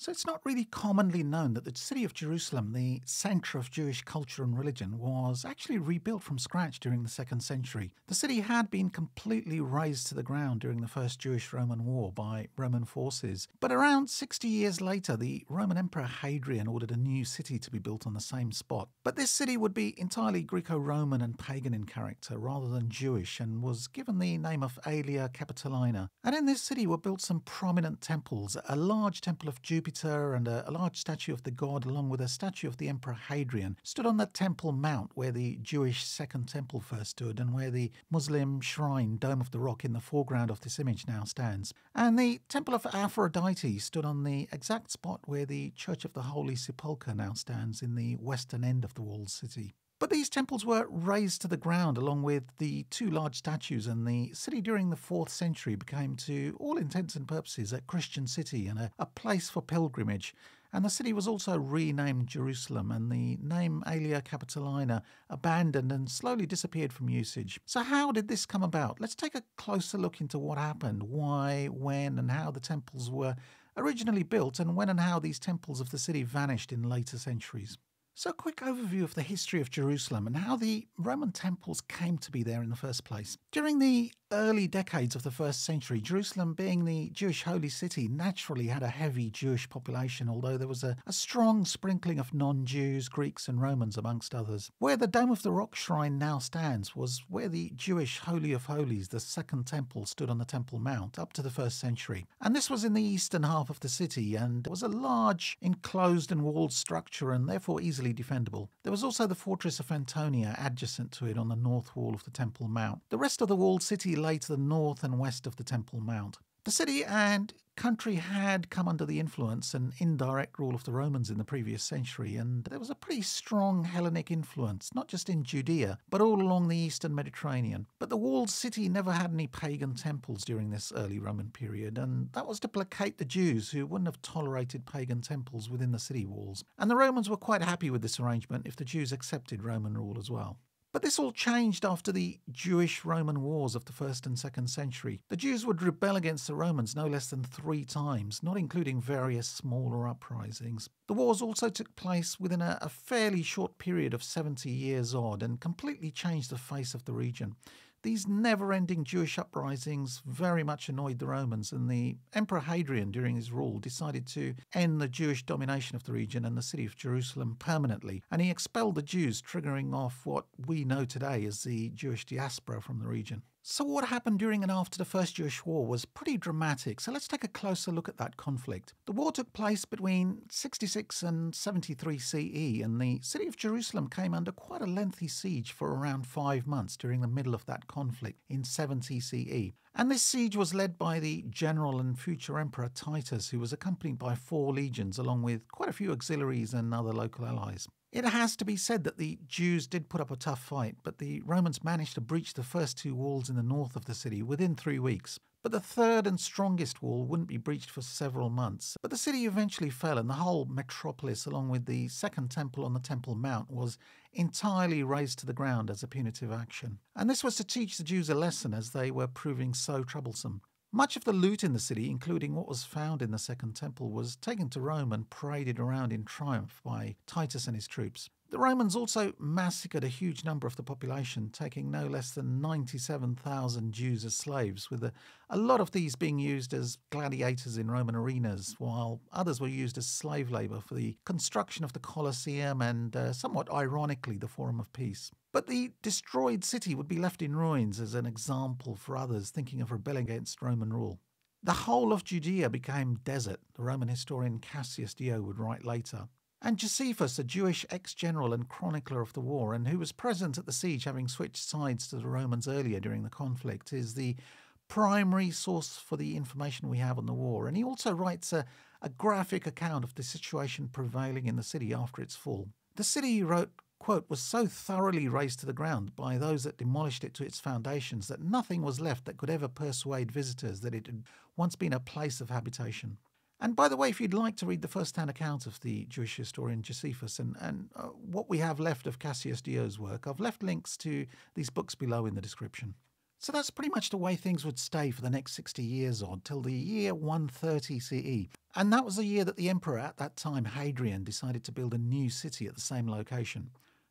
So it's not really commonly known that the city of Jerusalem, the centre of Jewish culture and religion, was actually rebuilt from scratch during the second century. The city had been completely razed to the ground during the First Jewish Roman War by Roman forces, but around 60 years later, the Roman Emperor Hadrian ordered a new city to be built on the same spot. But this city would be entirely Greco Roman and pagan in character rather than Jewish and was given the name of Aelia Capitolina. And in this city were built some prominent temples, a large temple of Jupiter Jupiter and a, a, large statue of the god, along with a statue of the Emperor Hadrian, stood on the Temple Mount where the Jewish Second Temple first stood and where the Muslim shrine Dome of the Rock in the foreground of this image now stands. And the Temple of Aphrodite stood on the exact spot where the Church of the Holy Sepulchre now stands in the western end of the walled city. But these temples were razed to the ground along with the two large statues, and the city during the 4th century became, to all intents and purposes, a Christian city and a, a place for pilgrimage. And the city was also renamed Jerusalem, and the name Aelia Capitolina abandoned and slowly disappeared from usage. So, how did this come about? Let's take a closer look into what happened, why, when, and how the temples were originally built, and when and how these temples of the city vanished in later centuries. So, a quick overview of the history of Jerusalem and how the Roman temples came to be there in the first place. During the early decades of the first century, Jerusalem, being the Jewish holy city, naturally had a heavy Jewish population, although there was a, a strong sprinkling of non Jews, Greeks, and Romans, amongst others. Where the Dome of the Rock shrine now stands was where the Jewish Holy of Holies, the Second Temple, stood on the Temple Mount up to the first century. And this was in the eastern half of the city and was a large, enclosed and walled structure and therefore easily defendable. There was also the fortress of Antonia adjacent to it on the north wall of the Temple Mount. The rest of the walled city lay to the north and west of the Temple Mount. The city and country had come under the influence and indirect rule of the Romans in the previous century, and there was a pretty strong Hellenic influence, not just in Judea, but all along the eastern Mediterranean. But the walled city never had any pagan temples during this early Roman period, and that was to placate the Jews who wouldn't have tolerated pagan temples within the city walls. And the Romans were quite happy with this arrangement if the Jews accepted Roman rule as well. But this all changed after the Jewish Roman wars of the first and second century. The Jews would rebel against the Romans no less than three times, not including various smaller uprisings. The wars also took place within a, a fairly short period of 70 years odd and completely changed the face of the region. These never ending Jewish uprisings very much annoyed the Romans, and the Emperor Hadrian, during his rule, decided to end the Jewish domination of the region and the city of Jerusalem permanently. And he expelled the Jews, triggering off what we know today as the Jewish diaspora from the region. So, what happened during and after the First Jewish War was pretty dramatic, so let's take a closer look at that conflict. The war took place between 66 and 73 CE, and the city of Jerusalem came under quite a lengthy siege for around five months during the middle of that conflict in 70 CE. And this siege was led by the general and future emperor Titus, who was accompanied by four legions, along with quite a few auxiliaries and other local allies. It has to be said that the Jews did put up a tough fight, but the Romans managed to breach the first two walls in the north of the city within three weeks. But the third and strongest wall wouldn't be breached for several months. But the city eventually fell, and the whole metropolis, along with the second temple on the Temple Mount, was entirely razed to the ground as a punitive action. And this was to teach the Jews a lesson as they were proving so troublesome. Much of the loot in the city, including what was found in the Second Temple, was taken to Rome and paraded around in triumph by Titus and his troops. The Romans also massacred a huge number of the population, taking no less than 97,000 Jews as slaves, with a, a, lot of these being used as gladiators in Roman arenas, while others were used as slave labour for the construction of the Colosseum and, uh, somewhat ironically, the Forum of Peace. But the destroyed city would be left in ruins as an example for others thinking of rebelling against Roman rule. The whole of Judea became desert, the Roman historian Cassius Dio would write later. And Josephus, a Jewish ex general and chronicler of the war, and who was present at the siege, having switched sides to the Romans earlier during the conflict, is the primary source for the information we have on the war. And he also writes a, a graphic account of the situation prevailing in the city after its fall. The city, he wrote, quote, was so thoroughly razed to the ground by those that demolished it to its foundations that nothing was left that could ever persuade visitors that it had once been a place of habitation. And by the way, if you'd like to read the first hand account of the Jewish historian Josephus and, and uh, what we have left of Cassius Dio's work, I've left links to these books below in the description. So that's pretty much the way things would stay for the next 60 years or till the year 130 CE. And that was the year that the emperor at that time, Hadrian, decided to build a new city at the same location.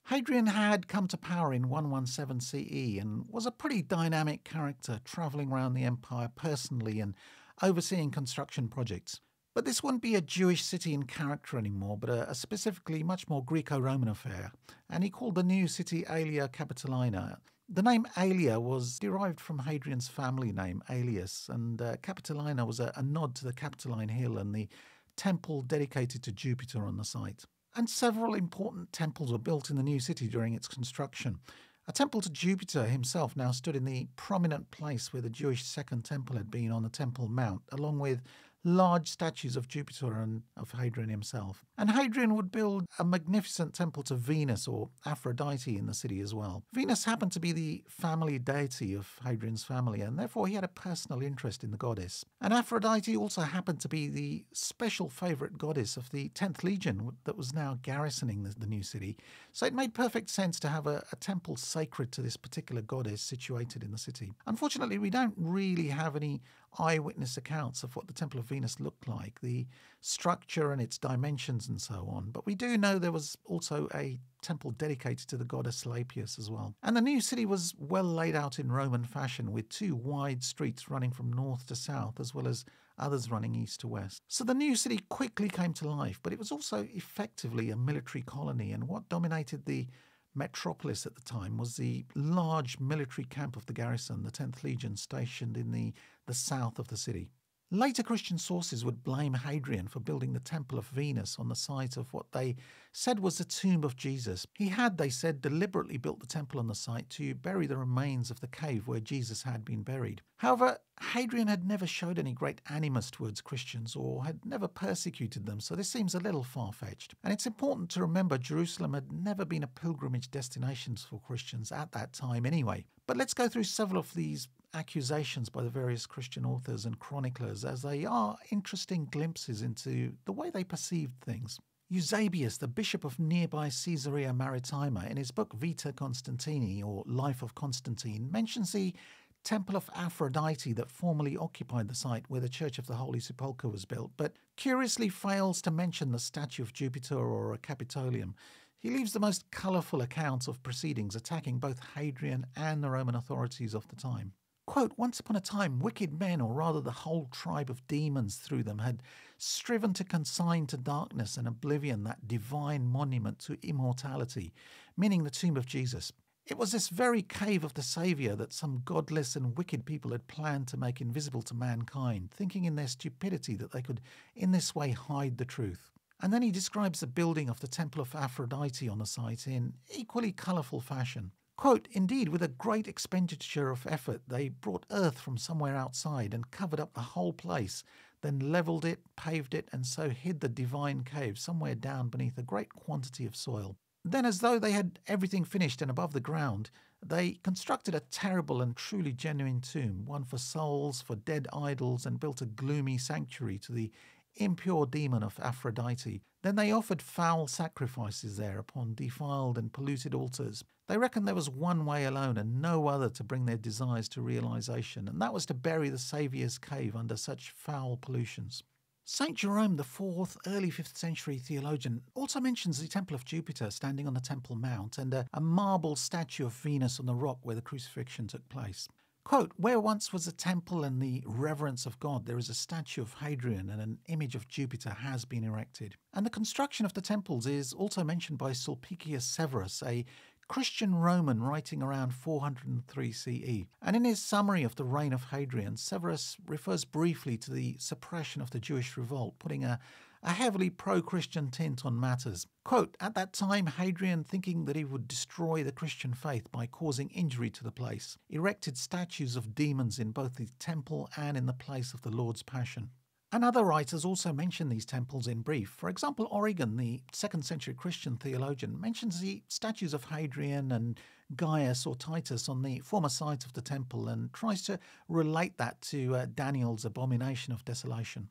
Hadrian had come to power in 117 CE and was a pretty dynamic character, travelling around the empire personally and overseeing construction projects. But this wouldn't be a Jewish city in character anymore, but a, a specifically much more Greco Roman affair. And he called the new city Aelia Capitolina. The name Aelia was derived from Hadrian's family name, Aelius, and uh, Capitolina was a, a nod to the Capitoline Hill and the temple dedicated to Jupiter on the site and several important temples were built in the new city during its construction. A temple to Jupiter himself now stood in the prominent place where the Jewish Second Temple had been on the Temple Mount, along with large statues of Jupiter and of Hadrian himself. And Hadrian would build a magnificent temple to Venus or Aphrodite in the city as well. Venus happened to be the family deity of Hadrian's family, and therefore he had a personal interest in the goddess. And Aphrodite also happened to be the special favourite goddess of the 10th Legion that was now garrisoning the, the new city. So it made perfect sense to have a, a temple sacred to this particular goddess situated in the city. Unfortunately, we don't really have any eyewitness accounts of what the Temple of Venus looked like, the structure and its dimensions and so on. But we do know there was also a temple dedicated to the god Asclepius as well. And the new city was well laid out in Roman fashion with two wide streets running from north to south as well as others running east to west. So the new city quickly came to life, but it was also effectively a military colony and what dominated the metropolis at the time was the large military camp of the garrison, the 10th Legion, stationed in the, the south of the city. Later Christian sources would blame Hadrian for building the Temple of Venus on the site of what they said was the tomb of Jesus. He had, they said, deliberately built the temple on the site to bury the remains of the cave where Jesus had been buried. However, Hadrian had never showed any great animus towards Christians or had never persecuted them, so this seems a little far fetched. And it's important to remember Jerusalem had never been a pilgrimage destination for Christians at that time anyway. But let's go through several of these accusations by the various Christian authors and chroniclers as they are interesting glimpses into the way they perceived things. Eusebius, the bishop of nearby Caesarea Maritima, in his book Vita Constantini, or Life of Constantine, mentions the temple of Aphrodite that formerly occupied the site where the Church of the Holy Sepulchre was built, but curiously fails to mention the statue of Jupiter or a Capitolium. He leaves the most colourful accounts of proceedings attacking both Hadrian and the Roman authorities of the time. Quote, Once upon a time, wicked men, or rather the whole tribe of demons through them, had striven to consign to darkness and oblivion that divine monument to immortality, meaning the tomb of Jesus. It was this very cave of the Saviour that some godless and wicked people had planned to make invisible to mankind, thinking in their stupidity that they could in this way hide the truth. And then he describes the building of the Temple of Aphrodite on the site in equally colourful fashion. Quote, Indeed, with a great expenditure of effort, they brought earth from somewhere outside and covered up the whole place, then levelled it, paved it, and so hid the divine cave somewhere down beneath a great quantity of soil. Then, as though they had everything finished and above the ground, they constructed a terrible and truly genuine tomb, one for souls, for dead idols, and built a gloomy sanctuary to the impure demon of Aphrodite. Then they offered foul sacrifices there upon defiled and polluted altars. They reckoned there was one way alone and no other to bring their desires to realization, and that was to bury the Saviour's cave under such foul pollutions. St. Jerome, the fourth, early 5th century theologian, also mentions the Temple of Jupiter standing on the Temple Mount and a, a marble statue of Venus on the rock where the crucifixion took place. Quote, Where once was a temple and the reverence of God, there is a statue of Hadrian and an image of Jupiter has been erected. And the construction of the temples is also mentioned by Sulpicius Severus, a Christian Roman writing around 403 CE. And in his summary of the reign of Hadrian, Severus refers briefly to the suppression of the Jewish revolt, putting a a heavily pro Christian tint on matters. Quote, At that time, Hadrian, thinking that he would destroy the Christian faith by causing injury to the place, erected statues of demons in both the temple and in the place of the Lord's Passion. And other writers also mention these temples in brief. For example, Origen, the second century Christian theologian, mentions the statues of Hadrian and Gaius or Titus on the former site of the temple and tries to relate that to uh, Daniel's abomination of desolation.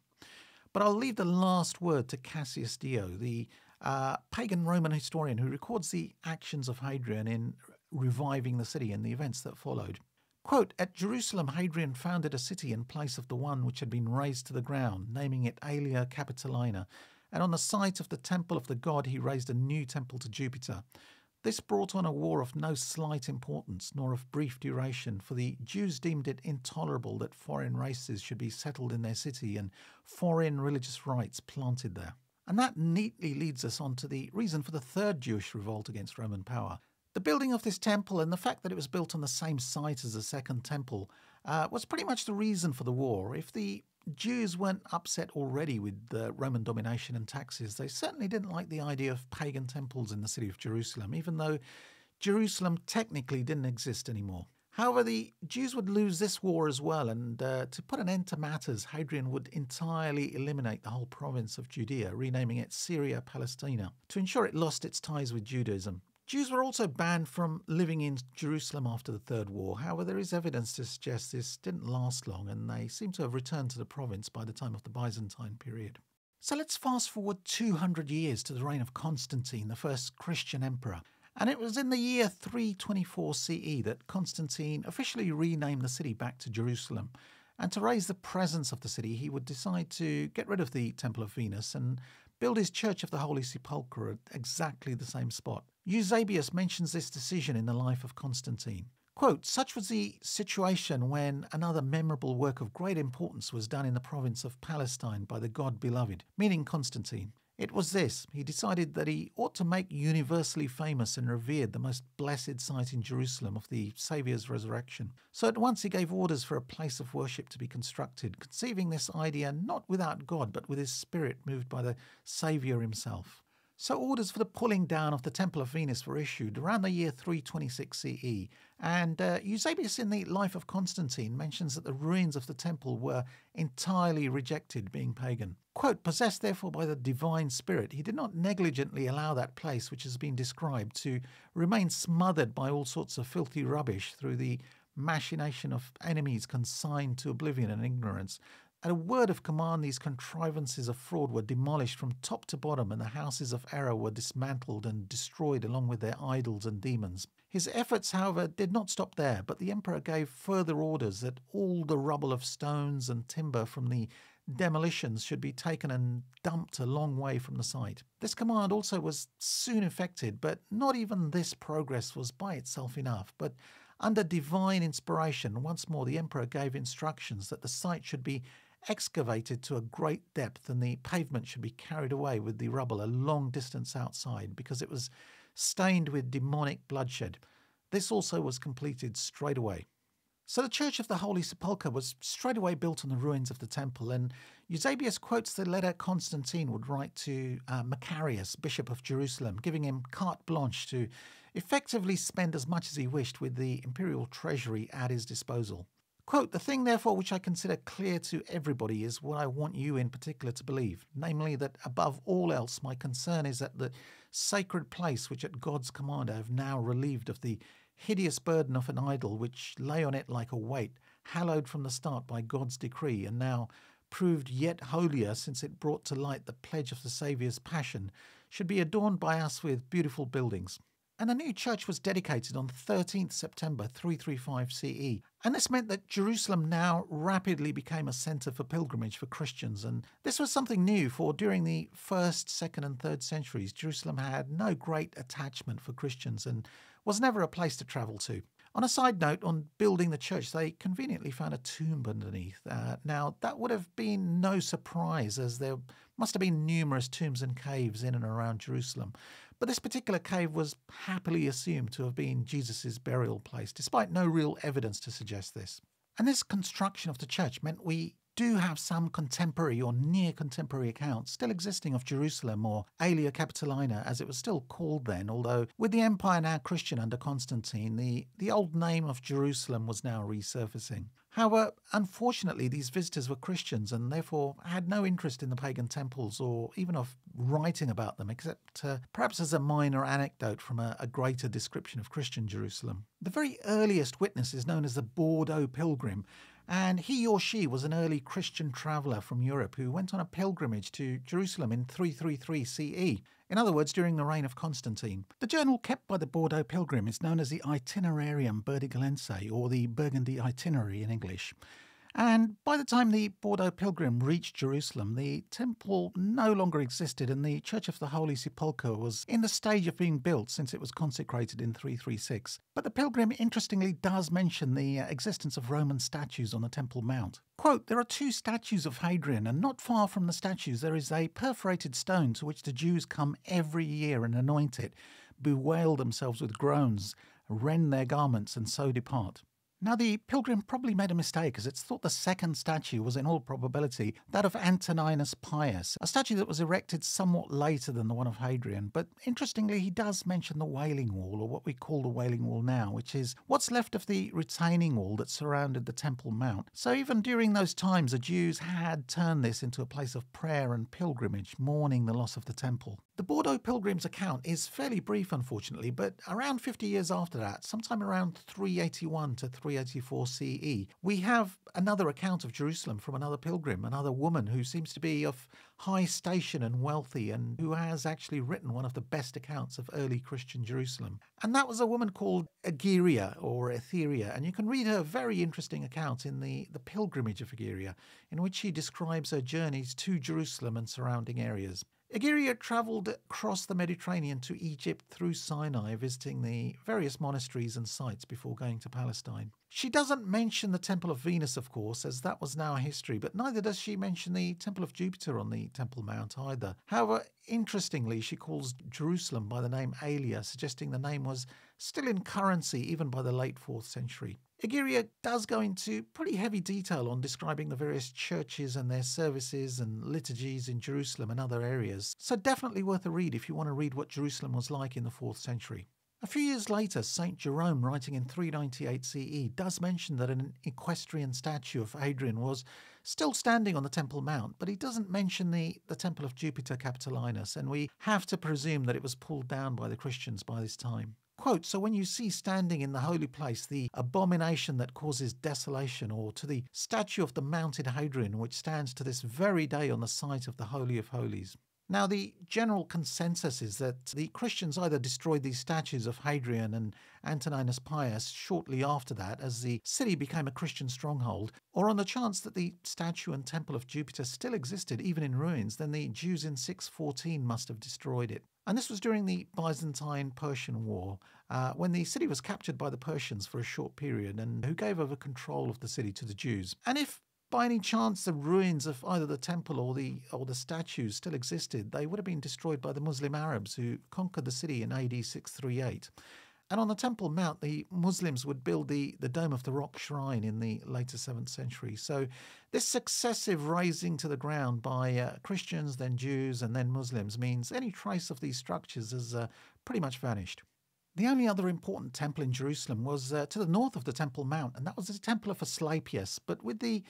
But I'll leave the last word to Cassius Dio, the uh, pagan Roman historian who records the actions of Hadrian in reviving the city and the events that followed. Quote, At Jerusalem, Hadrian founded a city in place of the one which had been razed to the ground, naming it Aelia Capitolina. And on the site of the temple of the god, he raised a new temple to Jupiter. This brought on a war of no slight importance, nor of brief duration, for the Jews deemed it intolerable that foreign races should be settled in their city and foreign religious rites planted there. And that neatly leads us on to the reason for the third Jewish revolt against Roman power. The building of this temple and the fact that it was built on the same site as the Second Temple uh, was pretty much the reason for the war. If the Jews weren't upset already with the Roman domination and taxes, they certainly didn't like the idea of pagan temples in the city of Jerusalem, even though Jerusalem technically didn't exist anymore. However, the Jews would lose this war as well, and uh, to put an end to matters, Hadrian would entirely eliminate the whole province of Judea, renaming it Syria Palestina, to ensure it lost its ties with Judaism. Jews were also banned from living in Jerusalem after the Third War. However, there is evidence to suggest this didn't last long, and they seem to have returned to the province by the time of the Byzantine period. So let's fast forward 200 years to the reign of Constantine, the first Christian emperor. And it was in the year 324 CE that Constantine officially renamed the city back to Jerusalem. And to raise the presence of the city, he would decide to get rid of the Temple of Venus and build his Church of the Holy Sepulchre at exactly the same spot. Eusebius mentions this decision in the life of Constantine. Quote, Such was the situation when another memorable work of great importance was done in the province of Palestine by the God beloved, meaning Constantine. It was this he decided that he ought to make universally famous and revered the most blessed site in Jerusalem of the Saviour's resurrection. So at once he gave orders for a place of worship to be constructed, conceiving this idea not without God, but with his spirit moved by the Saviour himself. So orders for the pulling down of the Temple of Venus were issued around the year 326 CE, and uh, Eusebius in the Life of Constantine mentions that the ruins of the temple were entirely rejected, being pagan. Quote, possessed therefore by the divine spirit, he did not negligently allow that place which has been described to remain smothered by all sorts of filthy rubbish through the machination of enemies consigned to oblivion and ignorance, at a word of command, these contrivances of fraud were demolished from top to bottom, and the houses of error were dismantled and destroyed along with their idols and demons. His efforts, however, did not stop there, but the emperor gave further orders that all the rubble of stones and timber from the demolitions should be taken and dumped a long way from the site. This command also was soon effected, but not even this progress was by itself enough. But under divine inspiration, once more the emperor gave instructions that the site should be excavated to a great depth, and the pavement should be carried away with the rubble a long distance outside because it was stained with demonic bloodshed. This also was completed straight away. So the Church of the Holy Sepulchre was straight away built on the ruins of the temple, and Eusebius quotes the letter Constantine would write to uh, Macarius, Bishop of Jerusalem, giving him carte blanche to effectively spend as much as he wished with the imperial treasury at his disposal. Quote, the thing, therefore, which I consider clear to everybody is what I want you in particular to believe, namely that above all else, my concern is that the sacred place which at God's command I have now relieved of the hideous burden of an idol which lay on it like a weight, hallowed from the start by God's decree, and now proved yet holier since it brought to light the pledge of the Saviour's passion, should be adorned by us with beautiful buildings and a new church was dedicated on 13th September 335 CE. And this meant that Jerusalem now rapidly became a centre for pilgrimage for Christians. And this was something new, for during the first, second, and third centuries, Jerusalem had no great attachment for Christians and was never a place to travel to. On a side note, on building the church, they conveniently found a tomb underneath. Uh, now, that would have been no surprise, as there must have been numerous tombs and caves in and around Jerusalem. But this particular cave was happily assumed to have been Jesus' burial place, despite no real evidence to suggest this. And this construction of the church meant we do have some contemporary or near contemporary accounts still existing of Jerusalem or Aelia Capitolina as it was still called then, although with the empire now Christian under Constantine, the, the old name of Jerusalem was now resurfacing. However, unfortunately, these visitors were Christians and therefore had no interest in the pagan temples or even of writing about them, except uh, perhaps as a minor anecdote from a, a, greater description of Christian Jerusalem. The very earliest witness is known as the Bordeaux Pilgrim, and he or she was an early Christian traveller from Europe who went on a pilgrimage to Jerusalem in 333 CE. In other words, during the reign of Constantine. The journal kept by the Bordeaux pilgrim is known as the Itinerarium Burdigalense, or the Burgundy Itinerary in English. And by the time the Bordeaux pilgrim reached Jerusalem, the temple no longer existed and the Church of the Holy Sepulchre was in the stage of being built since it was consecrated in 336. But the pilgrim interestingly does mention the uh, existence of Roman statues on the Temple Mount. Quote, there are two statues of Hadrian, and not far from the statues there is a perforated stone to which the Jews come every year and anoint it, bewail themselves with groans, rend their garments, and so depart. Now, the pilgrim probably made a mistake as it's thought the second statue was, in all probability, that of Antoninus Pius, a statue that was erected somewhat later than the one of Hadrian. But interestingly, he does mention the Wailing Wall, or what we call the Wailing Wall now, which is what's left of the retaining wall that surrounded the Temple Mount. So, even during those times, the Jews had turned this into a place of prayer and pilgrimage, mourning the loss of the temple. The Bordeaux pilgrim's account is fairly brief, unfortunately, but around 50 years after that, sometime around 381 to 3 384 CE, we have another account of Jerusalem from another pilgrim, another woman who seems to be of high station and wealthy, and who has actually written one of the best accounts of early Christian Jerusalem. And that was a woman called Egeria or Etheria, and you can read her very interesting account in the, the Pilgrimage of Egeria, in which she describes her journeys to Jerusalem and surrounding areas. Egeria travelled across the Mediterranean to Egypt through Sinai, visiting the various monasteries and sites before going to Palestine. She doesn't mention the Temple of Venus, of course, as that was now history, but neither does she mention the Temple of Jupiter on the Temple Mount either. However, interestingly, she calls Jerusalem by the name Aelia, suggesting the name was still in currency even by the late 4th century. Egeria does go into pretty heavy detail on describing the various churches and their services and liturgies in Jerusalem and other areas, so definitely worth a read if you want to read what Jerusalem was like in the 4th century. A few years later, St. Jerome, writing in 398 CE, does mention that an equestrian statue of Hadrian was still standing on the Temple Mount, but he doesn't mention the, the Temple of Jupiter Capitolinus, and we have to presume that it was pulled down by the Christians by this time. Quote, so when you see standing in the holy place the abomination that causes desolation, or to the statue of the mounted Hadrian, which stands to this very day on the site of the Holy of Holies. Now, the general consensus is that the Christians either destroyed these statues of Hadrian and Antoninus Pius shortly after that, as the city became a Christian stronghold, or on the chance that the statue and temple of Jupiter still existed, even in ruins, then the Jews in 614 must have destroyed it. And this was during the Byzantine Persian War, uh, when the city was captured by the Persians for a short period and who gave over control of the city to the Jews. And if by any chance the ruins of either the temple or the or the statues still existed, they would have been destroyed by the Muslim Arabs who conquered the city in AD 638. And on the Temple Mount, the Muslims would build the, the Dome of the Rock shrine in the later 7th century. So, this successive razing to the ground by uh, Christians, then Jews, and then Muslims means any trace of these structures has uh, pretty much vanished. The only other important temple in Jerusalem was uh, to the north of the Temple Mount, and that was the Temple of Asclepius. But with the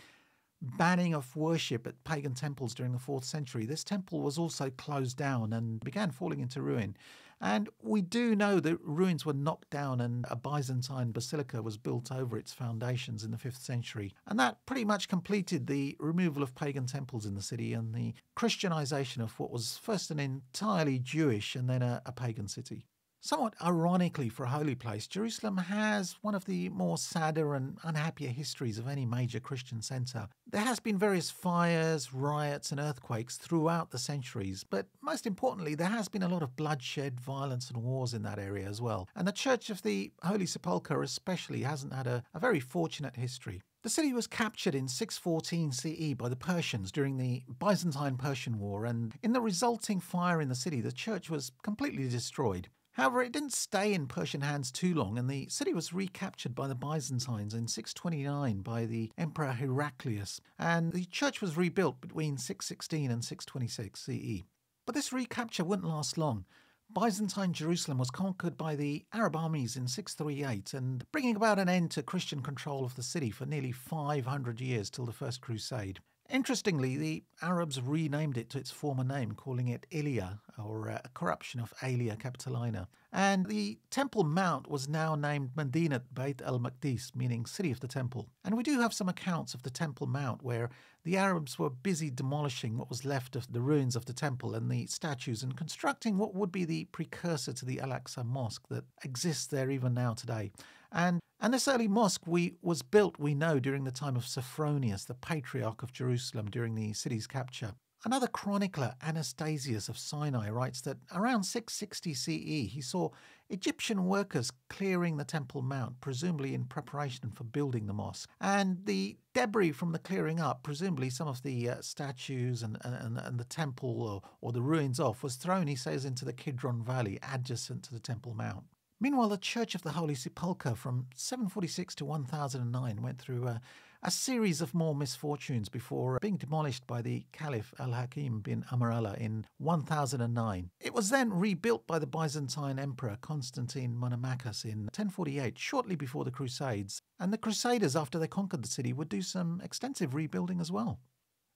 banning of worship at pagan temples during the 4th century, this temple was also closed down and began falling into ruin. And we do know that ruins were knocked down and a Byzantine basilica was built over its foundations in the 5th century. And that pretty much completed the removal of pagan temples in the city and the Christianization of what was first an entirely Jewish and then a, a pagan city. Somewhat ironically for a holy place, Jerusalem has one of the more sadder and unhappier histories of any major Christian centre. There has been various fires, riots and earthquakes throughout the centuries, but most importantly, there has been a lot of bloodshed, violence and wars in that area as well. And the Church of the Holy Sepulchre especially hasn't had a, a very fortunate history. The city was captured in 614 CE by the Persians during the Byzantine Persian War, and in the resulting fire in the city, the church was completely destroyed. However, it didn't stay in Persian hands too long, and the city was recaptured by the Byzantines in 629 by the Emperor Heraclius, and the church was rebuilt between 616 and 626 CE. But this recapture wouldn't last long. Byzantine Jerusalem was conquered by the Arab armies in 638 and bringing about an end to Christian control of the city for nearly 500 years till the First Crusade. Interestingly, the Arabs renamed it to its former name, calling it Ilia, or uh, a corruption of Aelia Capitolina. And the Temple Mount was now named Medinat Beit al Maqdis, meaning City of the Temple. And we do have some accounts of the Temple Mount where the Arabs were busy demolishing what was left of the ruins of the temple and the statues and constructing what would be the precursor to the Al Aqsa Mosque that exists there even now today. And and this early mosque we, was built, we know, during the time of Sophronius, the patriarch of Jerusalem, during the city's capture. Another chronicler, Anastasius of Sinai, writes that around 660 CE he saw Egyptian workers clearing the Temple Mount, presumably in preparation for building the mosque. And the debris from the clearing up, presumably some of the uh, statues and, and, and the temple or, or the ruins off, was thrown, he says, into the Kidron Valley adjacent to the Temple Mount. Meanwhile, the Church of the Holy Sepulchre from 746 to 1009 went through a, a series of more misfortunes before uh, being demolished by the Caliph Al Hakim bin Amr Allah in 1009. It was then rebuilt by the Byzantine Emperor Constantine Monomachus in 1048, shortly before the Crusades, and the Crusaders, after they conquered the city, would do some extensive rebuilding as well.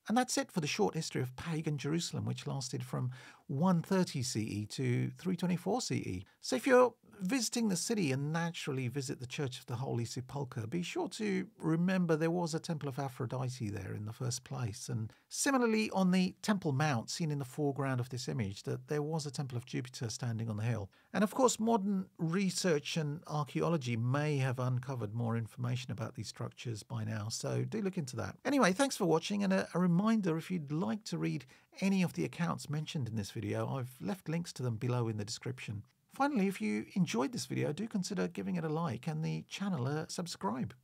And that's it for the short history of pagan Jerusalem, which lasted from 130 CE to 324 CE. So if you're visiting the city and naturally visit the Church of the Holy Sepulchre, be sure to remember there was a Temple of Aphrodite there in the first place. And similarly, on the Temple Mount, seen in the foreground of this image, that there was a Temple of Jupiter standing on the hill. And of course, modern research and archaeology may have uncovered more information about these structures by now, so do look into that. Anyway, thanks for watching, and a, a reminder if you'd like to read any of the accounts mentioned in this video, I've left links to them below in the description. Finally, if you enjoyed this video, do consider giving it a like and the channel a subscribe.